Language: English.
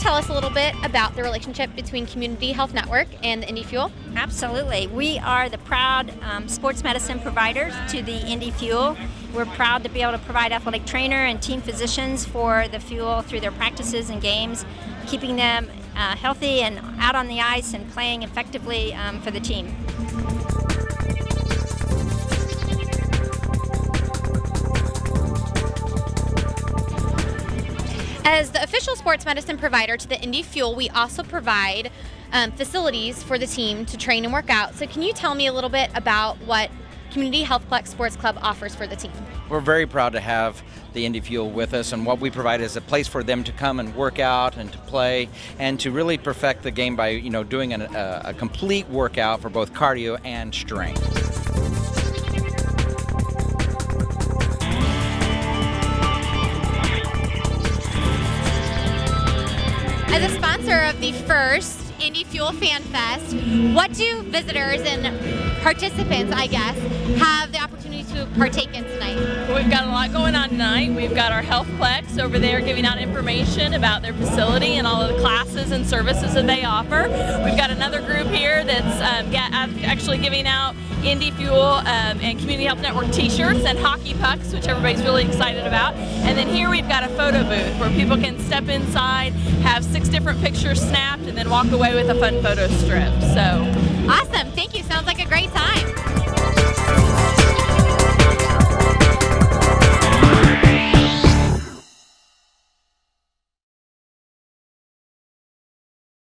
tell us a little bit about the relationship between Community Health Network and the Indy Fuel? Absolutely. We are the proud um, sports medicine providers to the Indy Fuel. We're proud to be able to provide athletic trainer and team physicians for the Fuel through their practices and games, keeping them uh, healthy and out on the ice and playing effectively um, for the team. As the official sports medicine provider to the Indy Fuel, we also provide um, facilities for the team to train and work out. So, can you tell me a little bit about what Community Healthplex Sports Club offers for the team? We're very proud to have the Indy Fuel with us, and what we provide is a place for them to come and work out and to play, and to really perfect the game by you know doing an, a, a complete workout for both cardio and strength. As a sponsor of the first Indy Fuel Fan Fest, what do visitors and participants, I guess, have the opportunity to partake in tonight? We've got a lot going on tonight. We've got our Health Healthplex over there giving out information about their facility and all of the classes and services that they offer. We've got another group here that's um, actually giving out Indy Fuel um, and Community Health Network t-shirts and hockey pucks, which everybody's really excited about. And then here we've got a photo booth where people can step inside, have six different pictures snapped, and then walk away with a fun photo strip. So awesome! Thank you. Sounds like a great time.